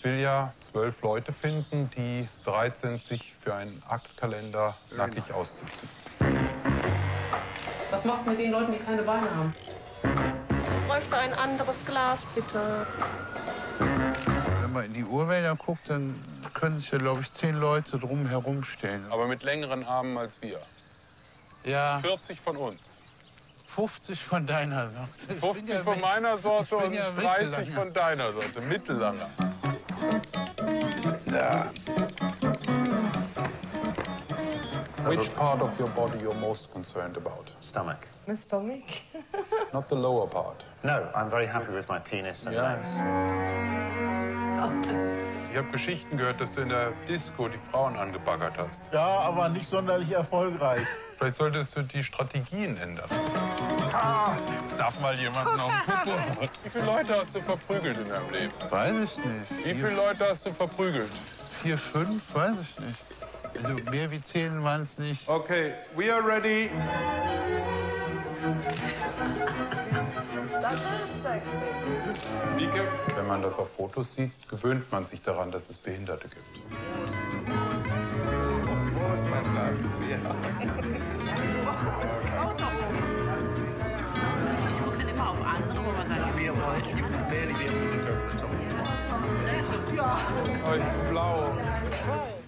Ich will ja zwölf Leute finden, die bereit sind, sich für einen Aktkalender nackig auszuziehen. Was machst du mit den Leuten, die keine Beine haben? Ich bräuchte ein anderes Glas, bitte. Wenn man in die Urwälder guckt, dann können sich ja, glaube ich, zehn Leute drum herum stellen. Aber mit längeren Armen als wir. Ja, 40 von uns. 50 von deiner Sorte. Ich bin 50 ja von meiner Sorte und ja 30 mittellanger. von deiner Sorte. Mittellanger. Which part of your body you're most concerned about? Stomach. My stomach. Not the lower part. No, I'm very happy with my penis and legs. Ich habe Geschichten gehört, dass du in der Disco die Frauen angebaggert hast. Ja, aber nicht sonderlich erfolgreich. Vielleicht solltest du die Strategien ändern. Ah, darf mal jemanden auf den Kuckuck. Wie viele Leute hast du verprügelt in deinem Leben? Weiß ich nicht. Wie viele Leute hast du verprügelt? Vier, fünf? Weiß ich nicht. Also mehr wie zehn waren es nicht. Okay, we are ready. Das ist sexy. Mieke? Wenn man das auf Fotos sieht, gewöhnt man sich daran, dass es Behinderte gibt. You can barely be able to go over the top. Oh, it's blau.